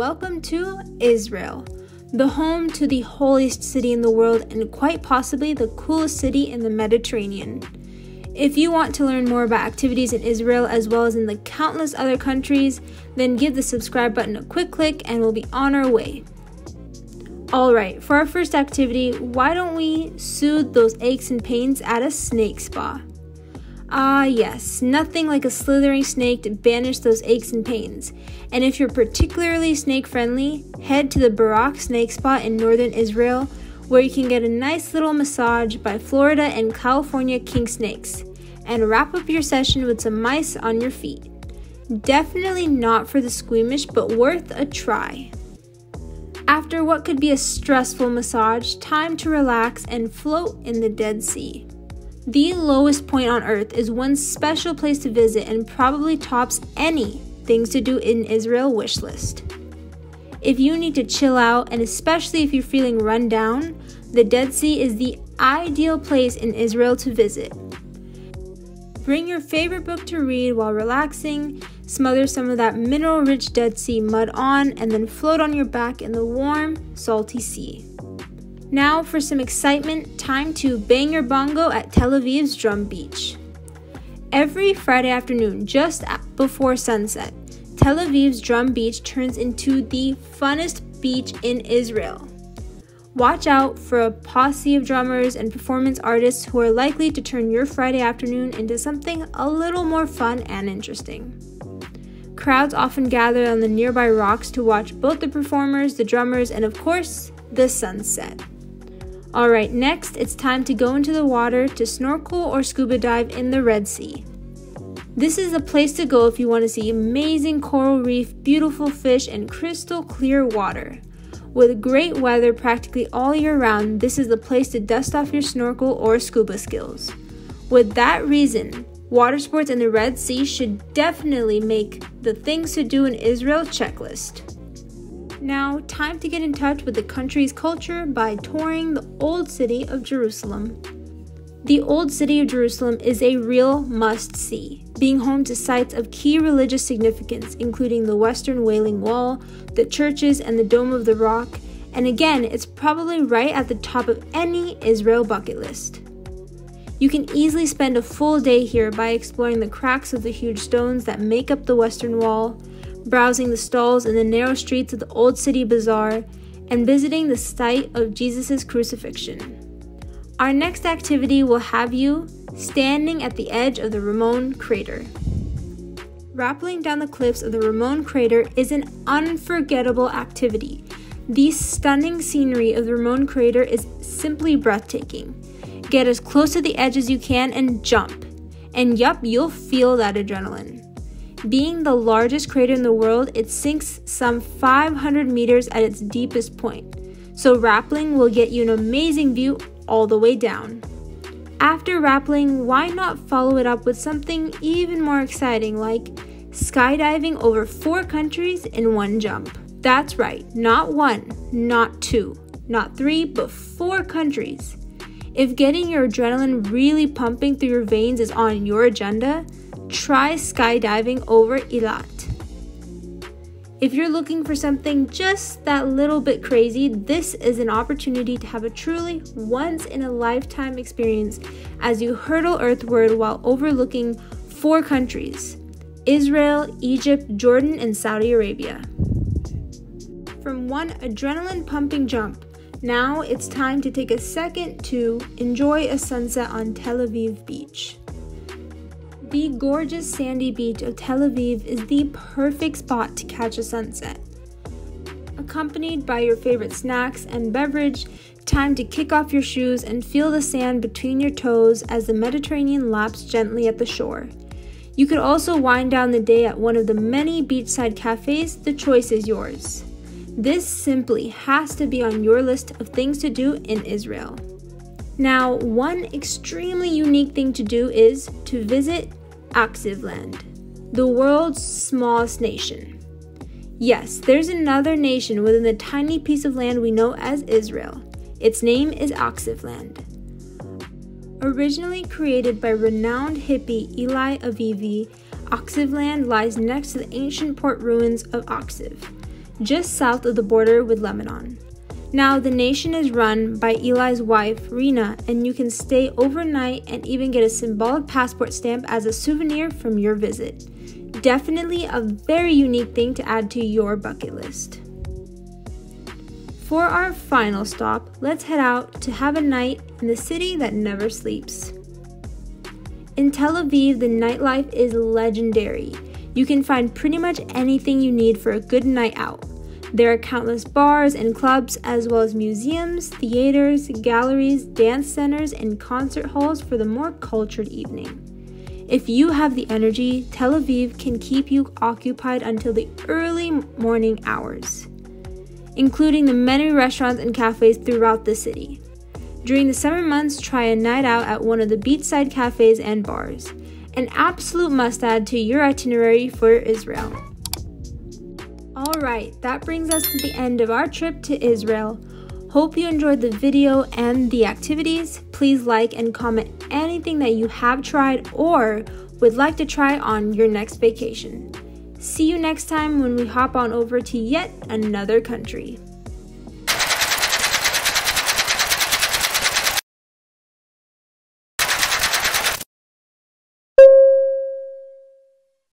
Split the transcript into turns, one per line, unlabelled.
welcome to Israel, the home to the holiest city in the world and quite possibly the coolest city in the Mediterranean. If you want to learn more about activities in Israel as well as in the countless other countries, then give the subscribe button a quick click and we'll be on our way. Alright, for our first activity, why don't we soothe those aches and pains at a snake spa? Ah, yes, nothing like a slithering snake to banish those aches and pains. And if you're particularly snake friendly, head to the Barak Snake Spa in northern Israel, where you can get a nice little massage by Florida and California king snakes, and wrap up your session with some mice on your feet. Definitely not for the squeamish, but worth a try. After what could be a stressful massage, time to relax and float in the Dead Sea. The lowest point on earth is one special place to visit and probably tops any things to do in Israel wish list. If you need to chill out, and especially if you're feeling run down, the Dead Sea is the ideal place in Israel to visit. Bring your favorite book to read while relaxing, smother some of that mineral rich Dead Sea mud on, and then float on your back in the warm, salty sea. Now for some excitement, time to bang your bongo at Tel Aviv's Drum Beach. Every Friday afternoon, just before sunset, Tel Aviv's Drum Beach turns into the funnest beach in Israel. Watch out for a posse of drummers and performance artists who are likely to turn your Friday afternoon into something a little more fun and interesting. Crowds often gather on the nearby rocks to watch both the performers, the drummers, and of course, the sunset. Alright, next it's time to go into the water to snorkel or scuba dive in the Red Sea. This is a place to go if you want to see amazing coral reef, beautiful fish, and crystal clear water. With great weather practically all year round, this is the place to dust off your snorkel or scuba skills. With that reason, water sports in the Red Sea should definitely make the things to do in Israel checklist. Now, time to get in touch with the country's culture by touring the Old City of Jerusalem. The Old City of Jerusalem is a real must see, being home to sites of key religious significance, including the Western Wailing Wall, the churches, and the Dome of the Rock. And again, it's probably right at the top of any Israel bucket list. You can easily spend a full day here by exploring the cracks of the huge stones that make up the Western Wall, browsing the stalls in the narrow streets of the Old City Bazaar, and visiting the site of Jesus' crucifixion. Our next activity will have you standing at the edge of the Ramon crater. Rappelling down the cliffs of the Ramon crater is an unforgettable activity. The stunning scenery of the Ramon crater is simply breathtaking. Get as close to the edge as you can and jump. And yup, you'll feel that adrenaline. Being the largest crater in the world, it sinks some 500 meters at its deepest point. So, rappelling will get you an amazing view all the way down. After rappelling, why not follow it up with something even more exciting like skydiving over four countries in one jump? That's right, not one, not two, not three, but four countries. If getting your adrenaline really pumping through your veins is on your agenda, try skydiving over Eilat. If you're looking for something just that little bit crazy, this is an opportunity to have a truly once in a lifetime experience as you hurtle earthward while overlooking four countries Israel, Egypt, Jordan, and Saudi Arabia. From one adrenaline pumping jump, now it's time to take a second to enjoy a sunset on Tel Aviv Beach. The gorgeous sandy beach of Tel Aviv is the perfect spot to catch a sunset. Accompanied by your favorite snacks and beverage, time to kick off your shoes and feel the sand between your toes as the Mediterranean laps gently at the shore. You could also wind down the day at one of the many beachside cafes, the choice is yours. This simply has to be on your list of things to do in Israel. Now, one extremely unique thing to do is to visit Land, the world's smallest nation. Yes, there's another nation within the tiny piece of land we know as Israel. Its name is Land. Originally created by renowned hippie Eli Avivi, Land lies next to the ancient port ruins of Achziv, just south of the border with Lebanon. Now, the nation is run by Eli's wife, Rena, and you can stay overnight and even get a symbolic passport stamp as a souvenir from your visit. Definitely a very unique thing to add to your bucket list. For our final stop, let's head out to have a night in the city that never sleeps. In Tel Aviv, the nightlife is legendary. You can find pretty much anything you need for a good night out. There are countless bars and clubs, as well as museums, theaters, galleries, dance centers, and concert halls for the more cultured evening. If you have the energy, Tel Aviv can keep you occupied until the early morning hours, including the many restaurants and cafes throughout the city. During the summer months, try a night out at one of the beachside cafes and bars. An absolute must add to your itinerary for Israel. Alright, that brings us to the end of our trip to Israel. Hope you enjoyed the video and the activities. Please like and comment anything that you have tried or would like to try on your next vacation. See you next time when we hop on over to yet another country.